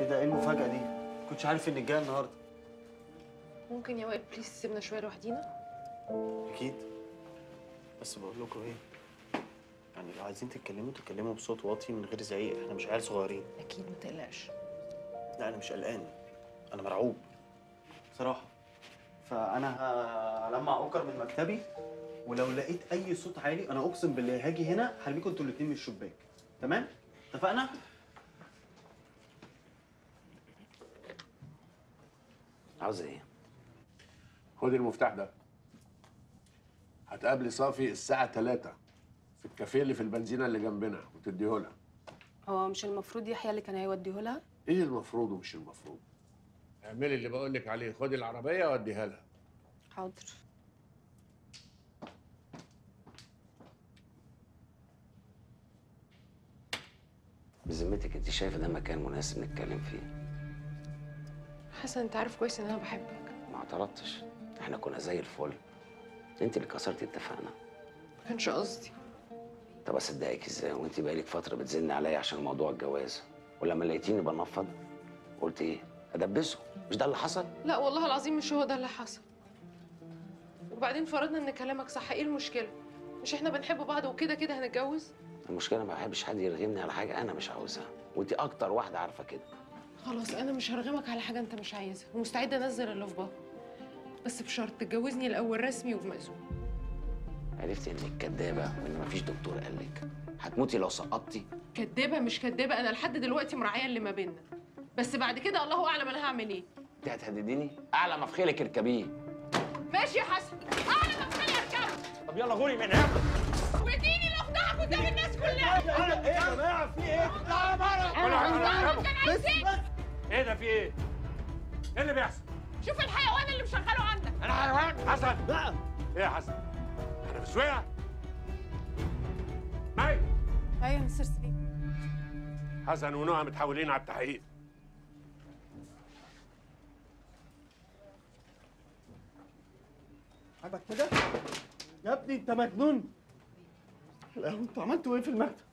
إيه ده؟ إيه المفاجأة دي؟ كنتش عارف إنك جاية النهاردة. ممكن يا وائل بليز تسيبنا شوية لوحدينا؟ أكيد. بس بقول لكم إيه؟ يعني لو عايزين تتكلموا تتكلموا بصوت واطي من غير زعيق. إحنا مش عيال صغيرين. أكيد ما تقلقش. لا أنا مش قلقان. أنا مرعوب. بصراحة. فأنا ه- هلمع أوكر من مكتبي ولو لقيت أي صوت عالي أنا أقسم بالله هاجي هنا هرميكم أنتوا الاتنين من الشباك. تمام؟ اتفقنا؟ عاوز إيه؟ خد المفتاح ده. هتقابلي صافي الساعة 3 في الكافيه اللي في البنزينة اللي جنبنا وتديه لها هو مش المفروض يحيى اللي كان هيوديه لها إيه المفروض ومش المفروض؟ اعملي اللي بقول لك عليه. خدي العربية واديها لها. حاضر. بذمتك انت شايفة ده مكان مناسب نتكلم فيه؟ حسن انت عارف كويس إن أنا بحبك. ما اعترضتش. إحنا كنا زي الفل. أنت اللي كسرتي اتفقنا ما كانش قصدي. طب أصدقك إزاي؟ وأنت بقالك فترة بتزن عليا عشان موضوع الجواز. ولما لقيتيني بنفض قلت إيه؟ أدبسه. مش ده اللي حصل؟ لا والله العظيم مش هو ده اللي حصل. وبعدين فرضنا إن كلامك صح. إيه المشكلة؟ مش إحنا بنحب بعض وكده كده هنتجوز؟ المشكلة ما بحبش حد يرغمني على حاجة أنا مش عاوزها. وأنت أكتر واحدة عارفة كده. خلاص أنا مش هرغمك على حاجة أنت مش عايزها ومستعدة أنزل اللي في بطني بس بشرط تتجوزني الأول رسمي وبمأذون. عرفتي إنك كدابة وإن مفيش دكتور قال لك. هتموتي لو سقطتي. كدابة مش كدابة أنا لحد دلوقتي مراعية اللي ما بيننا. بس بعد كده الله أعلم أنا هعمل إيه. أنت هتهدديني؟ أعلى ما في خيلك اركبيه. ماشي يا حسن. أعلى ما تخلي اركبك طب يلا غوري من هنا. واديني لوحدها قدام الناس كلها. إيه يا جماعة في إيه؟ لا بره. أنا عايز إيه إيه ده في إيه؟ إيه اللي بيحصل؟ شوف الحيوان اللي مشغله عندك أنا حيوان حسن لا إيه يا حسن؟ أنا في سويعه مي أيوه مستر سليم حسن ونهى متحولين على التحقيق حاجة كده؟ يا ابني انت مجنون لا أنتوا عملتوا إيه في المكتب؟